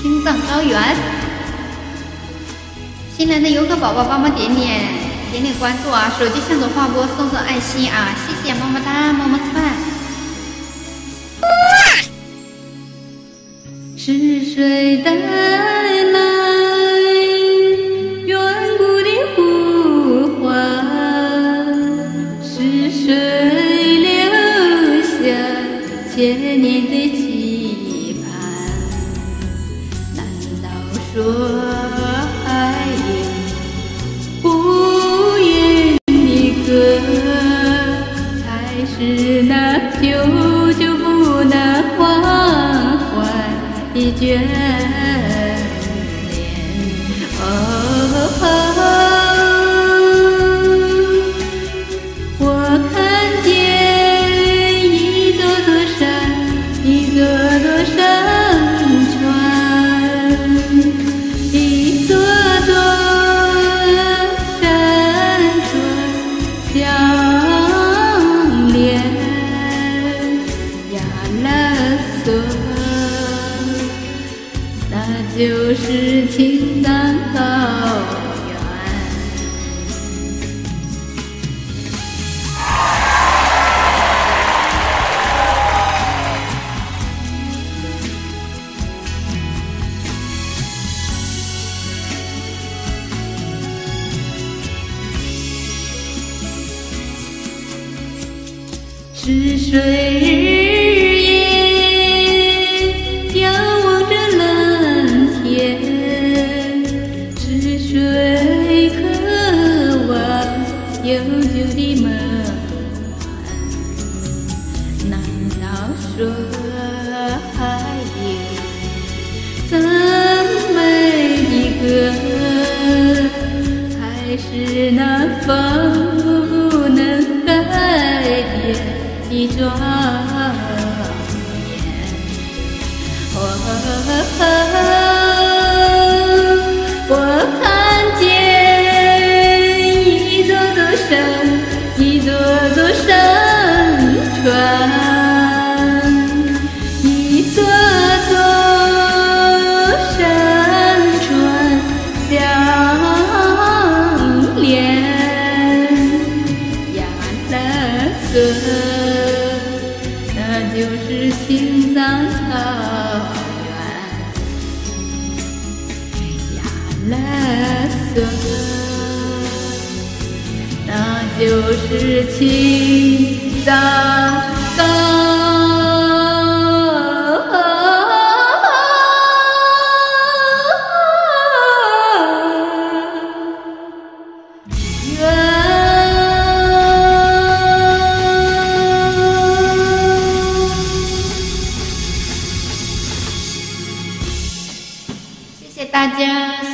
青藏高原。新来的游客宝宝帮忙点点点点关注啊，手机向左画波送送爱心啊，谢谢么么哒，么么饭。是谁带来远古的呼唤？是谁留下千年的说爱也无言的歌，还是那久久不能忘怀的眷恋。就是青藏高原。是谁难道说还有这美的歌，还是那仿佛不能改变？的庄严，我啦嗦。就是青藏高原，呀啦嗦，那就是青藏高。大家，谢谢。